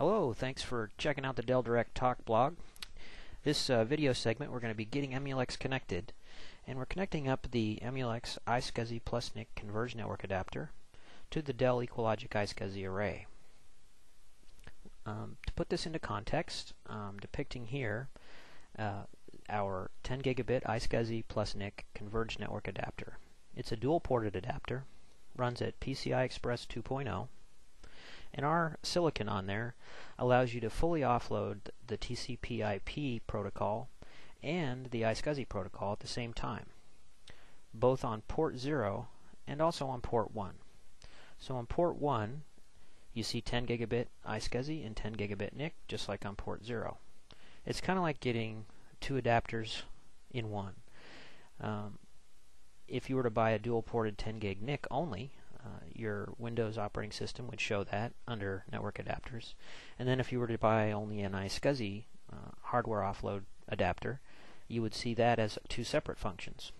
Hello, thanks for checking out the Dell Direct Talk blog. This uh, video segment we're going to be getting Emulex connected and we're connecting up the Emulex iSCSI plus NIC converged network adapter to the Dell EqualLogic iSCSI array. Um, to put this into context, I'm depicting here uh, our 10 gigabit iSCSI plus NIC converged network adapter. It's a dual ported adapter, runs at PCI Express 2.0 and our silicon on there allows you to fully offload the TCP IP protocol and the iSCSI protocol at the same time, both on port 0 and also on port 1. So on port 1, you see 10 gigabit iSCSI and 10 gigabit NIC, just like on port 0. It's kind of like getting two adapters in one. Um, if you were to buy a dual ported 10 gig NIC only, uh, your Windows operating system would show that under network adapters. And then if you were to buy only an iSCSI uh, hardware offload adapter, you would see that as two separate functions.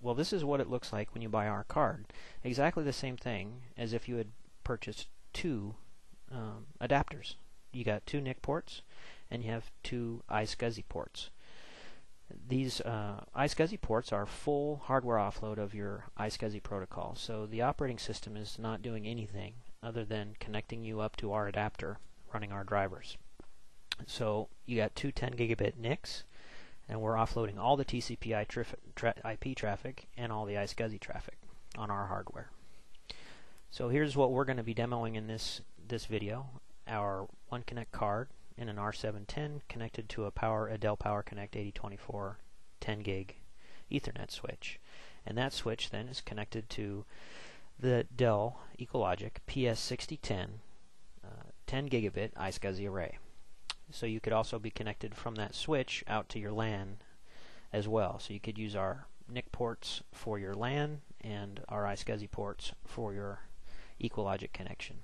Well, this is what it looks like when you buy our card. Exactly the same thing as if you had purchased two um, adapters. You got two NIC ports, and you have two iSCSI ports. These uh, iSCSI ports are full hardware offload of your iSCSI protocol, so the operating system is not doing anything other than connecting you up to our adapter running our drivers. So you got two 10 gigabit NICs, and we're offloading all the TCP tra IP traffic and all the iSCSI traffic on our hardware. So here's what we're going to be demoing in this this video: our OneConnect card in an R710 connected to a power a Dell Power Connect 8024 10 gig Ethernet switch. And that switch then is connected to the Dell EqualLogic PS6010 uh, 10 gigabit iSCSI array. So you could also be connected from that switch out to your LAN as well. So you could use our NIC ports for your LAN and our iSCSI ports for your EqualLogic connection.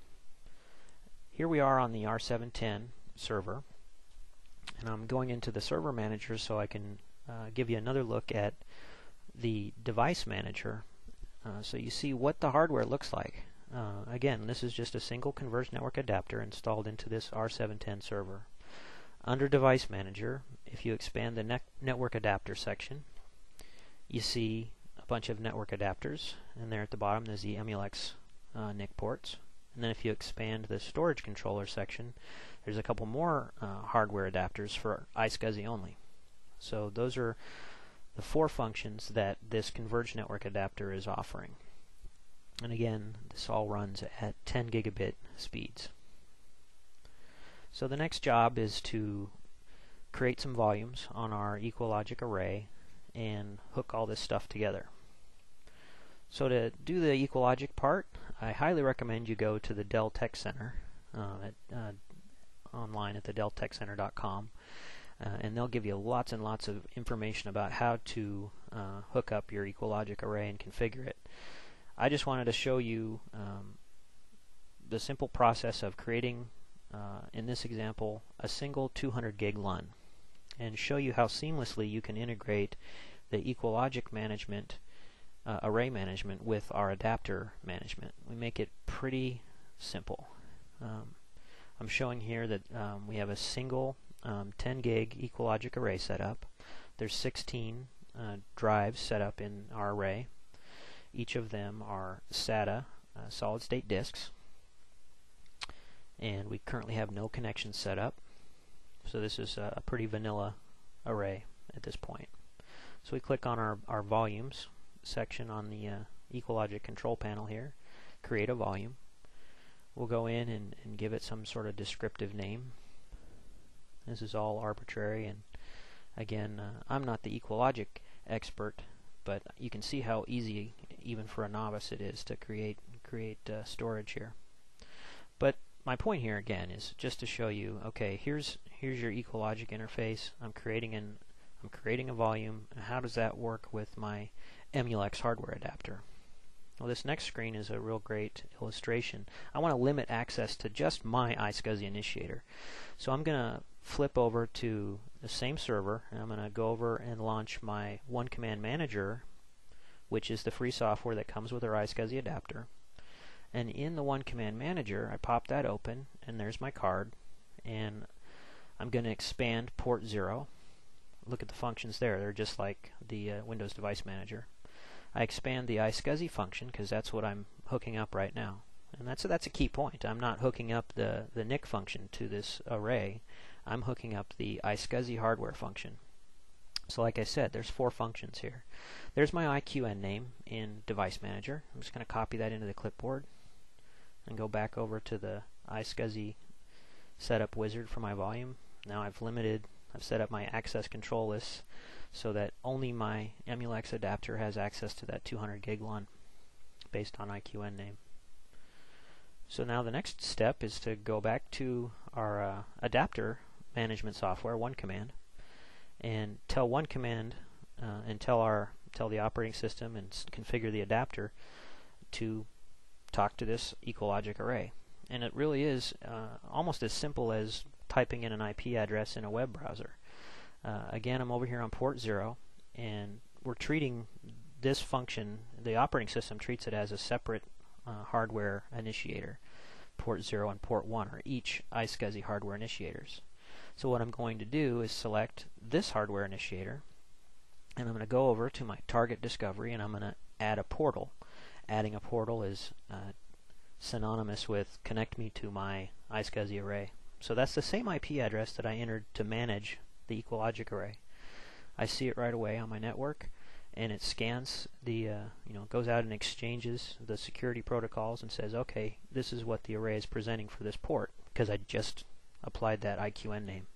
Here we are on the R710 server. And I'm going into the server manager so I can uh, give you another look at the device manager uh, so you see what the hardware looks like. Uh, again, this is just a single converged network adapter installed into this R710 server. Under Device Manager, if you expand the ne network adapter section, you see a bunch of network adapters, and there at the bottom there's the Emulex uh, NIC ports. And then if you expand the storage controller section, there's a couple more uh, hardware adapters for iSCSI only. So those are the four functions that this converged network adapter is offering. And again, this all runs at 10 gigabit speeds. So the next job is to create some volumes on our EqualLogic array and hook all this stuff together. So to do the EqualLogic part, I highly recommend you go to the Dell Tech Center uh, at, uh, online at the delltechcenter.com. Uh, and they'll give you lots and lots of information about how to uh, hook up your EqualLogic array and configure it. I just wanted to show you um, the simple process of creating, uh, in this example, a single 200 gig LUN and show you how seamlessly you can integrate the EqualLogic management uh, array management with our adapter management. We make it pretty simple. Um, I'm showing here that um, we have a single um, 10 gig EqualLogic array set up. There's 16 uh, drives set up in our array. Each of them are SATA uh, solid state disks. And we currently have no connections set up. So this is a pretty vanilla array at this point. So we click on our, our volumes section on the uh, control panel here, create a volume. We'll go in and, and give it some sort of descriptive name. This is all arbitrary and again, uh, I'm not the EqualLogic expert, but you can see how easy, even for a novice, it is to create create uh, storage here. But my point here again is just to show you, okay, here's here's your EqualLogic interface. I'm creating an I'm creating a volume. How does that work with my Emulex hardware adapter? Well, this next screen is a real great illustration. I want to limit access to just my iSCSI initiator. So I'm going to flip over to the same server, and I'm going to go over and launch my One Command Manager, which is the free software that comes with our iSCSI adapter. And in the One Command Manager, I pop that open, and there's my card. and I'm going to expand port 0. Look at the functions there. They're just like the uh, Windows Device Manager. I expand the iSCSI function because that's what I'm hooking up right now. And that's a, that's a key point. I'm not hooking up the, the NIC function to this array. I'm hooking up the iSCSI hardware function. So like I said, there's four functions here. There's my IQN name in Device Manager. I'm just going to copy that into the clipboard and go back over to the iSCSI setup wizard for my volume. Now I've limited, I've set up my access control list so that only my Emulex adapter has access to that 200 gig LUN based on IQN name. So now the next step is to go back to our uh, adapter management software, one command, and tell one command uh, and tell our tell the operating system and configure the adapter to talk to this EqualLogic array. And it really is uh, almost as simple as typing in an IP address in a web browser. Uh, again, I'm over here on port 0, and we're treating this function, the operating system treats it as a separate uh, hardware initiator. Port 0 and port 1 are each iSCSI hardware initiators. So what I'm going to do is select this hardware initiator, and I'm going to go over to my target discovery, and I'm going to add a portal. Adding a portal is uh, synonymous with connect me to my iSCSI array. So that's the same IP address that I entered to manage the EqualLogic array. I see it right away on my network, and it scans the, uh, you know, goes out and exchanges the security protocols and says, okay, this is what the array is presenting for this port, because I just applied that IQN name.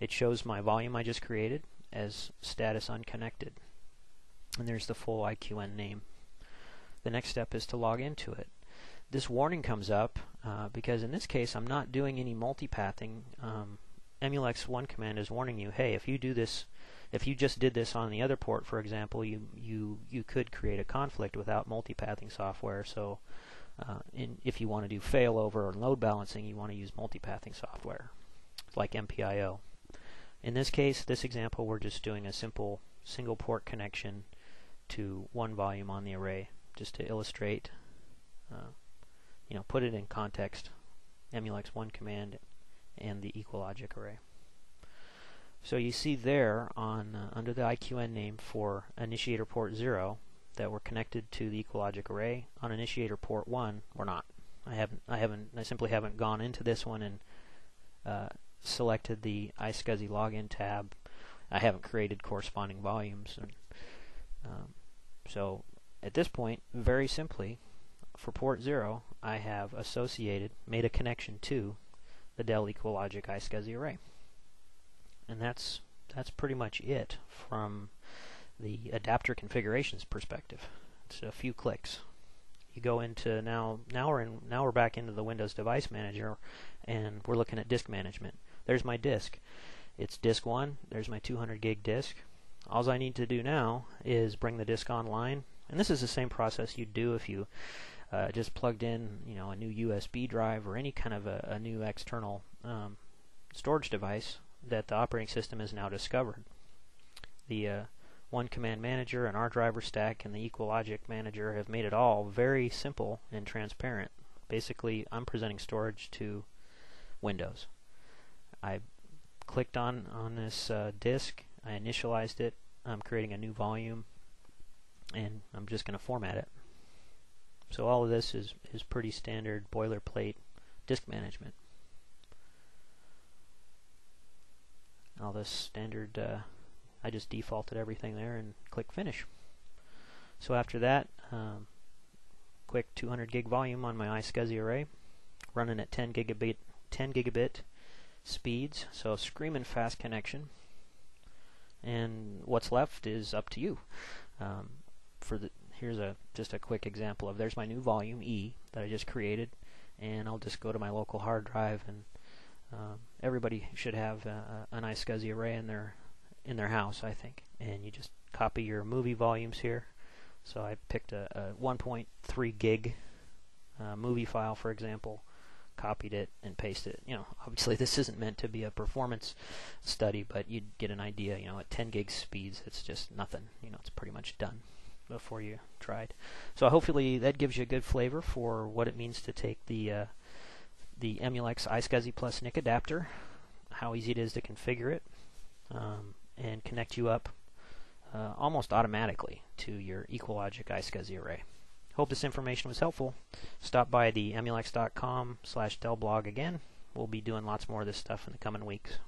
It shows my volume I just created as status unconnected. And there's the full IQN name. The next step is to log into it. This warning comes up uh, because in this case I'm not doing any multipathing. Um, Emulex one command is warning you, hey, if you do this, if you just did this on the other port, for example, you you you could create a conflict without multipathing software. So uh, in, if you want to do failover or load balancing, you want to use multipathing software, like MPIO. In this case, this example, we're just doing a simple single port connection to one volume on the array, just to illustrate, uh, you know, put it in context, Emulex one command and the EqualLogic array. So you see there on uh, under the IQN name for initiator port 0, that we're connected to the EqualLogic array. On initiator port 1, we're not. I haven't, I haven't, I simply haven't gone into this one and uh, selected the iSCSI login tab. I haven't created corresponding volumes. And, um, so at this point, very simply, for port 0, I have associated, made a connection to the Dell EqualLogic iSCSI array. And that's that's pretty much it from the adapter configurations perspective. It's a few clicks. You go into now now we're in now we're back into the Windows Device Manager and we're looking at disk management. There's my disk. It's disk 1, there's my 200 gig disk. All I need to do now is bring the disk online. And this is the same process you'd do if you uh, just plugged in, you know, a new USB drive or any kind of a, a new external um, storage device that the operating system has now discovered. The uh, one command manager and our driver stack and the EqualLogic manager have made it all very simple and transparent. Basically, I'm presenting storage to Windows. I clicked on on this uh, disk, I initialized it, I'm creating a new volume, and I'm just going to format it. So all of this is, is pretty standard boilerplate disk management. All this standard uh, I just defaulted everything there and click finish. So after that, um, quick 200 gig volume on my iSCSI array, running at 10 gigabit 10 gigabit speeds, so screaming fast connection. And what's left is up to you. Um, for the here's a just a quick example of there's my new volume E that I just created, and I'll just go to my local hard drive and um, everybody should have uh, an iSCSI array in their in their house, I think. And you just copy your movie volumes here. So I picked a, a 1.3 gig uh, movie file, for example, copied it and pasted it. You know, obviously this isn't meant to be a performance study, but you'd get an idea. You know, at 10 gig speeds, it's just nothing. You know, it's pretty much done before you tried. So hopefully that gives you a good flavor for what it means to take the uh, the Emulex iSCSI plus NIC adapter, how easy it is to configure it, um, and connect you up uh, almost automatically to your EqualLogic iSCSI array. Hope this information was helpful. Stop by the emulex.com slash delblog again. We'll be doing lots more of this stuff in the coming weeks.